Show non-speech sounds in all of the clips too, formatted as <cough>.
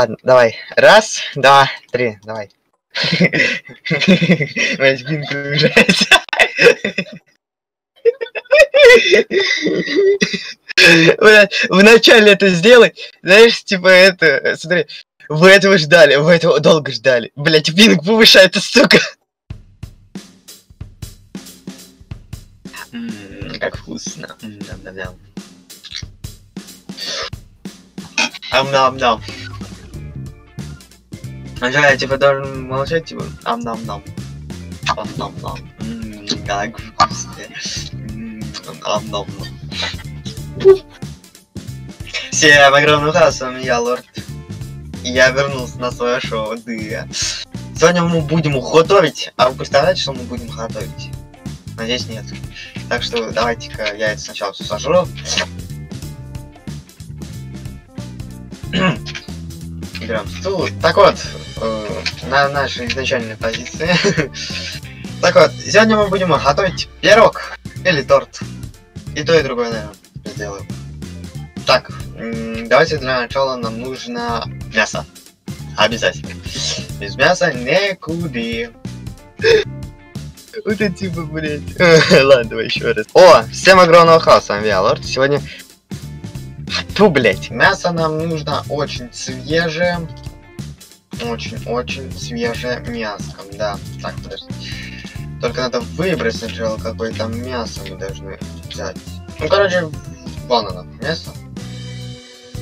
Ладно, давай. Раз, два, три, давай. <laughs> Блин, кружается. Блядь, вначале это сделай, знаешь, типа это, смотри, вы этого ждали, вы этого долго ждали. Блять, пинг повышается, сука. Как вкусно. М, Ням-ням-ням. Ам-нам-нам. Сначала я типа должен молчать, типа ам-нам-нам. Ам-нам-нам. Как вкусно. Ам-нам-нам. Всем огромный раз, с вами я, Лорд. И я вернулся на свое шоу, да. Сегодня мы будем готовить, а вы представляете, что мы будем готовить? Надеюсь, нет. Так что давайте-ка я это сначала все сожру. <clears throat> Берем стул. Так вот, э, на нашей изначальной позиции. <laughs> так вот, сегодня мы будем готовить пирог или торт. И то, и другое, наверное, сделаю. Так, давайте для начала нам нужно мясо. Обязательно. Без мяса никуда. Вот это типа, блядь. <laughs> Ладно, давай еще раз. О, всем огромного хаоса, Виалорд. Сегодня... Фу, блядь. Мясо нам нужно очень свежее. Очень-очень свежее мяско. Да, так, подожди. Только надо выбрать сначала, какое там мясо мы должны взять. Ну, короче, вон оно, мясо.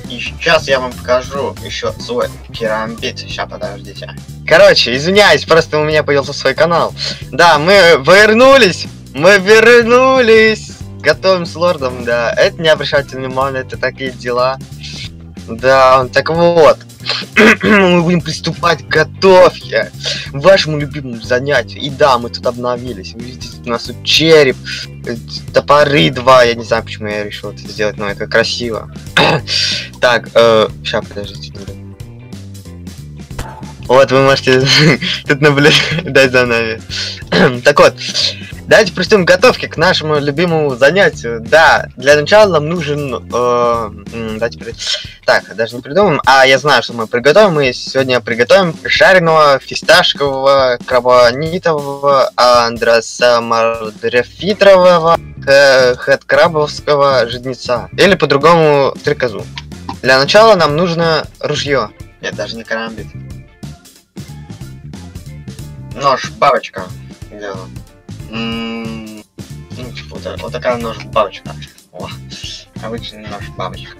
И сейчас я вам покажу еще свой керамбит. Сейчас, подождите. Короче, извиняюсь, просто у меня появился свой канал. Да, мы вернулись! Мы вернулись! Готовим с лордом, да. Это не обращайте внимания, это такие дела. Да, так вот. <clears throat> мы будем приступать к готовке. Вашему любимому занятию. И да, мы тут обновились. Вы видите, у нас тут череп, э, топоры два. Я не знаю, почему я решил это сделать, но это красиво. <clears throat> так, сейчас, подождите. Вот, вы можете <laughs> тут наблюдать <laughs> за нами. <clears throat> так вот, давайте приступим к готовке, к нашему любимому занятию. Да, для начала нам нужен... э, давайте при- Так, даже не придумаем. А, я знаю, что мы приготовим. Мы сегодня приготовим жареного фисташкового, крабонитового, андросамардрефитрового, хэдкрабовского жидница. Или по-другому стрекозу. Для начала нам нужно ружье. Нет, даже не карамбит. Нож, бабочка. Делаю. Ну, типа, вот, вот такая нож бабочка. О, обычный нож бабочка.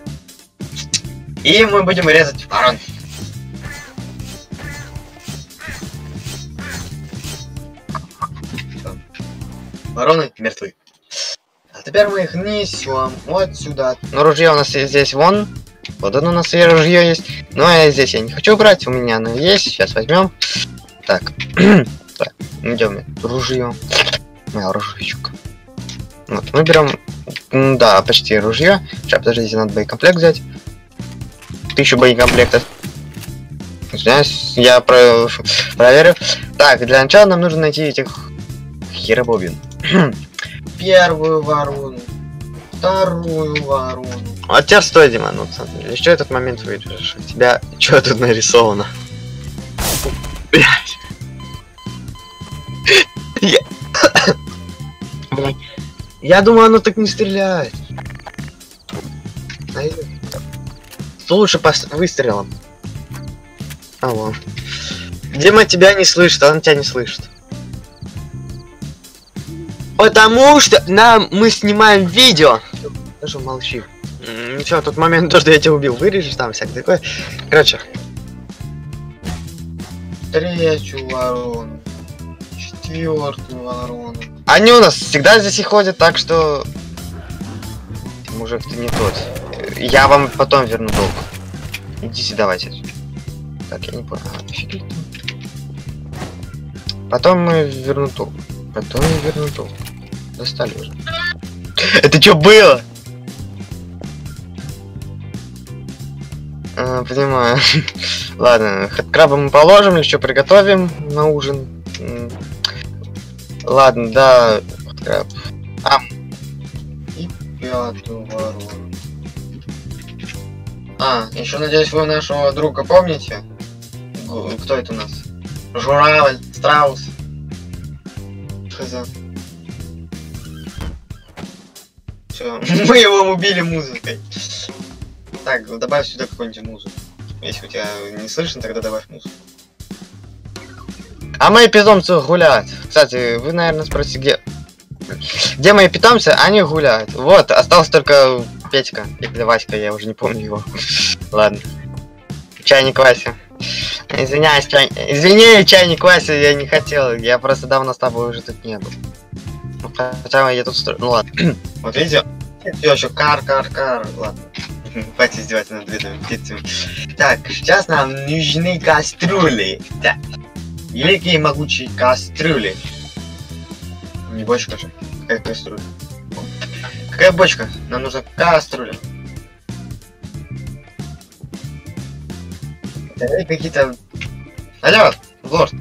И мы будем резать ворон. Вороны мертвы. А теперь мы их несем вот сюда. Ну, ружье у нас здесь вон. Вот оно у нас и ружье есть. Ну, а здесь я не хочу брать, у меня оно есть. Сейчас возьмем. Так. <clears throat> так, идем. Ружье. Моя ружьечка. Вот, мы берем, да, почти ружье. Сейчас, подождите, надо боекомплект взять. Тысячу боекомплектов. Извиняюсь, я про... проверю. Так, для начала нам нужно найти этих херобобин. <clears throat> Первую ворону. Вторую ворону. А теперь стой, Дима, ну, смотри, что этот момент вырежешь? У тебя что тут нарисовано? Блядь. <laughs> Я... Думаю, оно так не стреляет. А Лучше пос- выстрелом. Алло. Дима тебя не слышит, он тебя не слышит. Потому что нам мы снимаем видео. Даже молчи. Ничего, тот момент, то, что я тебя убил, вырежешь там всякое такое. Короче. Третью ворону. Четвертую ворону. Они у нас всегда здесь и ходят, так что... Мужик, ты не тот. Я вам потом верну долг. Идите, давайте. Так, я не понял. Офигеть. Потом мы верну долг. Потом я верну долг. Достали уже. Это что было? А, понимаю. <laughs> Ладно, краба мы положим, что приготовим на ужин. Ладно, да, краб. А. И пятую ворону. А, еще надеюсь, вы нашего друга помните? Кто это у нас? Журавль, страус. Хз. Все, <laughs> мы его убили музыкой. Так, добавь сюда какую-нибудь музыку. Если у тебя не слышно, тогда добавь музыку. А мои питомцы гуляют. Кстати, вы, наверное, спросите, где... Где мои питомцы? Они гуляют. Вот, остался только Петька. Или Васька, я уже не помню его. <laughs> Ладно. Чайник Вася. Извиняюсь, чай... Извини, чайник Вася, я не хотел. Я просто давно с тобой уже тут не был. Ну, Хотя я тут строю. Ну ладно. <clears throat> Вот видите, все еще кар, кар, кар. Ладно. Хватит издеваться над бедными птицами. Так, сейчас нам нужны кастрюли. Так. Великие могучие кастрюли. Не бочка же. Какая кастрюля? Какая бочка? Нам нужна кастрюля. Какие-то... Алло, лорд.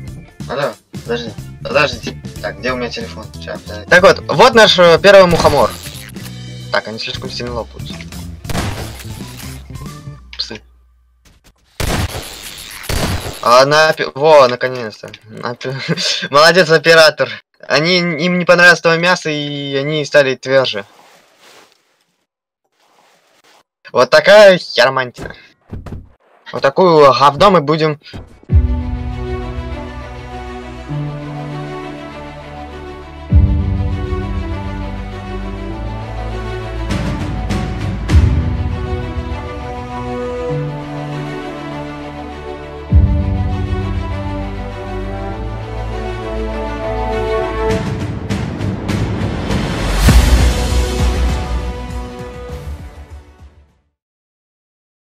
Алло, подожди. Подождите. Так, где у меня телефон? Сейчас, подожди. Так вот, вот наш э, первый мухомор. Так, они слишком сильно лопаются. А на... опе- Во, наконец-то. Опе- <laughs> Молодец, оператор. Они, им не понравилось твое мясо, и они стали тверже. Вот такая хермантина. Вот такую говно мы будем